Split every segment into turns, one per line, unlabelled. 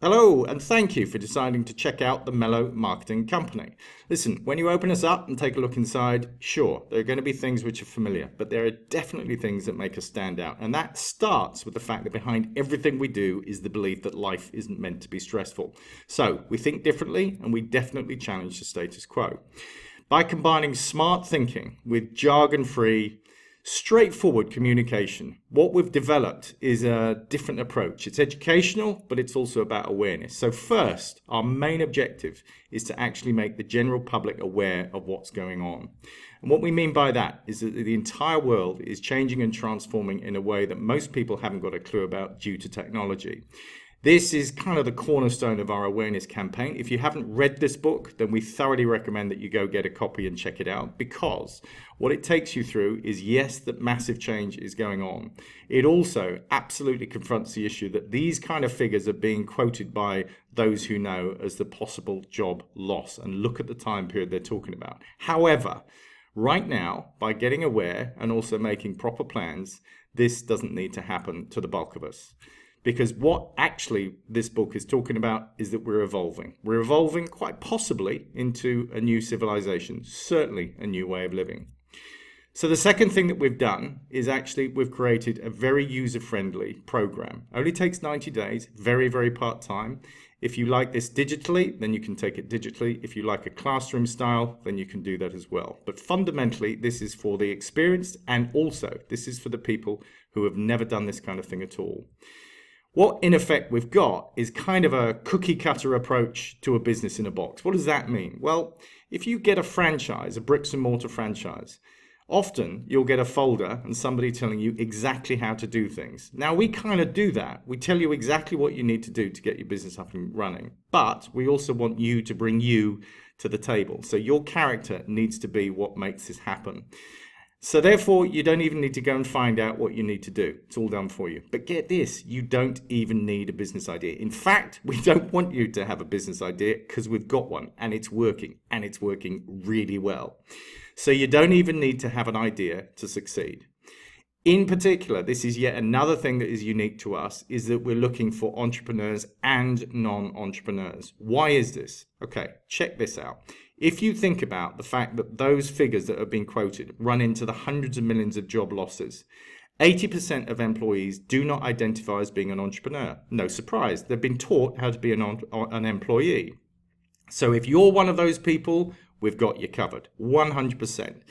Hello, and thank you for deciding to check out the Mellow Marketing Company. Listen, when you open us up and take a look inside, sure, there are going to be things which are familiar, but there are definitely things that make us stand out. And that starts with the fact that behind everything we do is the belief that life isn't meant to be stressful. So we think differently, and we definitely challenge the status quo. By combining smart thinking with jargon free, straightforward communication. What we've developed is a different approach. It's educational, but it's also about awareness. So, first, our main objective is to actually make the general public aware of what's going on. And what we mean by that is that the entire world is changing and transforming in a way that most people haven't got a clue about due to technology. This is kind of the cornerstone of our awareness campaign. If you haven't read this book, then we thoroughly recommend that you go get a copy and check it out because what it takes you through is yes, that massive change is going on. It also absolutely confronts the issue that these kind of figures are being quoted by those who know as the possible job loss. And look at the time period they're talking about. However, right now, by getting aware and also making proper plans, this doesn't need to happen to the bulk of us. Because what actually this book is talking about is that we're evolving. We're evolving quite possibly into a new civilization, certainly a new way of living. So the second thing that we've done is actually we've created a very user-friendly program. Only takes 90 days, very, very part-time. If you like this digitally, then you can take it digitally. If you like a classroom style, then you can do that as well. But fundamentally, this is for the experienced and also this is for the people who have never done this kind of thing at all. What in effect we've got is kind of a cookie cutter approach to a business in a box. What does that mean? Well, if you get a franchise, a bricks and mortar franchise, often you'll get a folder and somebody telling you exactly how to do things. Now, we kind of do that. We tell you exactly what you need to do to get your business up and running, but we also want you to bring you to the table. So your character needs to be what makes this happen. So therefore, you don't even need to go and find out what you need to do. It's all done for you. But get this, you don't even need a business idea. In fact, we don't want you to have a business idea because we've got one and it's working and it's working really well. So you don't even need to have an idea to succeed. In particular, this is yet another thing that is unique to us is that we're looking for entrepreneurs and non-entrepreneurs. Why is this? Okay, check this out. If you think about the fact that those figures that have been quoted run into the hundreds of millions of job losses, 80% of employees do not identify as being an entrepreneur. No surprise, they've been taught how to be an, uh, an employee. So if you're one of those people, we've got you covered 100%.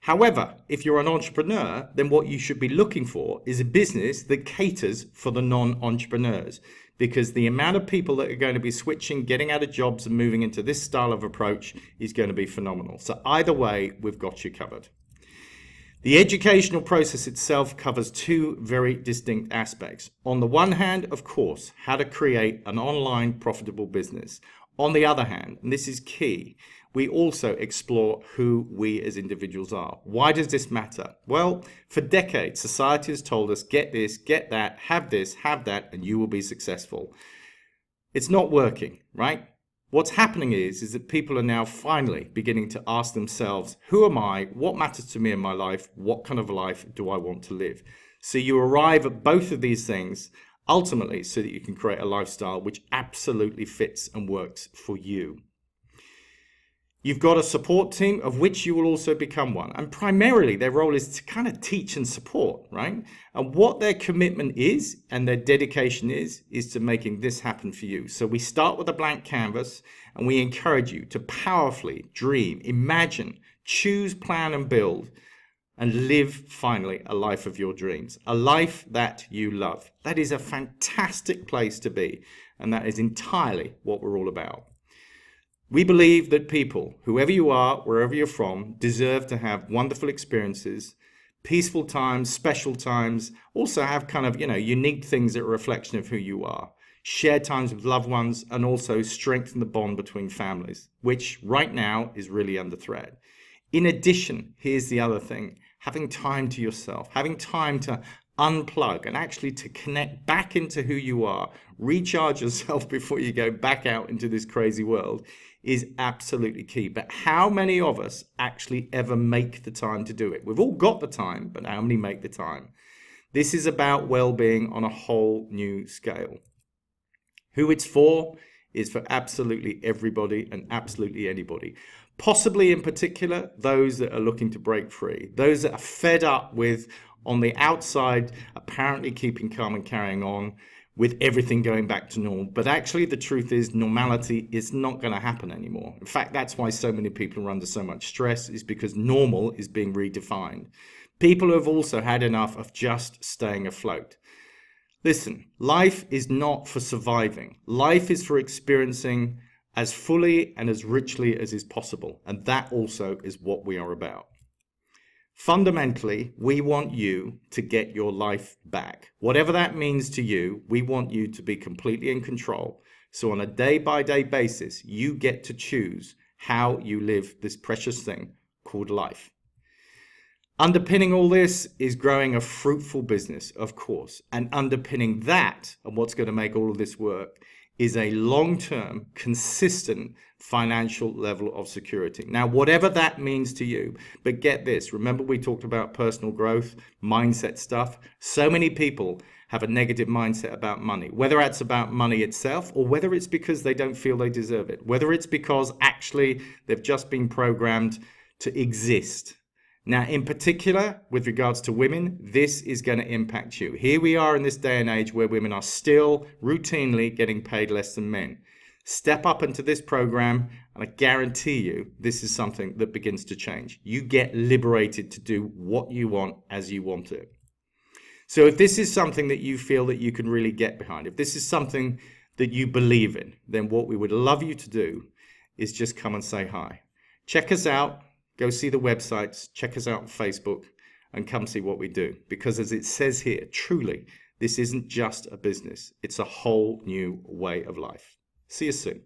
However, if you're an entrepreneur, then what you should be looking for is a business that caters for the non entrepreneurs because the amount of people that are going to be switching, getting out of jobs, and moving into this style of approach is going to be phenomenal. So, either way, we've got you covered. The educational process itself covers two very distinct aspects. On the one hand, of course, how to create an online profitable business. On the other hand, and this is key, we also explore who we as individuals are. Why does this matter? Well, for decades, society has told us get this, get that, have this, have that, and you will be successful. It's not working, right? What's happening is, is that people are now finally beginning to ask themselves, who am I? What matters to me in my life? What kind of life do I want to live? So you arrive at both of these things ultimately so that you can create a lifestyle which absolutely fits and works for you. You've got a support team of which you will also become one. And primarily their role is to kind of teach and support, right? And what their commitment is and their dedication is, is to making this happen for you. So we start with a blank canvas and we encourage you to powerfully dream, imagine, choose, plan, and build and live finally a life of your dreams, a life that you love. That is a fantastic place to be. And that is entirely what we're all about. We believe that people, whoever you are, wherever you're from, deserve to have wonderful experiences, peaceful times, special times, also have kind of, you know, unique things that are a reflection of who you are. Share times with loved ones and also strengthen the bond between families, which right now is really under threat. In addition, here's the other thing having time to yourself, having time to unplug and actually to connect back into who you are, recharge yourself before you go back out into this crazy world is absolutely key. But how many of us actually ever make the time to do it? We've all got the time, but how many make the time? This is about well being on a whole new scale. Who it's for is for absolutely everybody and absolutely anybody. Possibly in particular, those that are looking to break free, those that are fed up with on the outside apparently keeping calm and carrying on with everything going back to normal. But actually, the truth is, normality is not going to happen anymore. In fact, that's why so many people are under so much stress, is because normal is being redefined. People have also had enough of just staying afloat. Listen, life is not for surviving, life is for experiencing as fully and as richly as is possible. And that also is what we are about. Fundamentally, we want you to get your life back. Whatever that means to you, we want you to be completely in control. So, on a day by day basis, you get to choose how you live this precious thing called life. Underpinning all this is growing a fruitful business, of course. And underpinning that, and what's going to make all of this work, is a long term, consistent financial level of security. Now, whatever that means to you, but get this remember, we talked about personal growth, mindset stuff. So many people have a negative mindset about money, whether that's about money itself or whether it's because they don't feel they deserve it, whether it's because actually they've just been programmed to exist now, in particular, with regards to women, this is going to impact you. Here we are in this day and age where women are still routinely getting paid less than men. Step up into this program, and I guarantee you this is something that begins to change. You get liberated to do what you want as you want it. So, if this is something that you feel that you can really get behind, if this is something that you believe in, then what we would love you to do is just come and say hi. Check us out Go see the websites, check us out on Facebook, and come see what we do. Because as it says here, truly, this isn't just a business, it's a whole new way of life. See you soon.